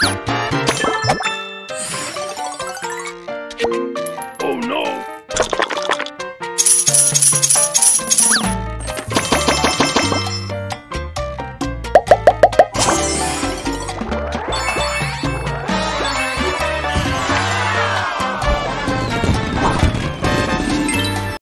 Stop.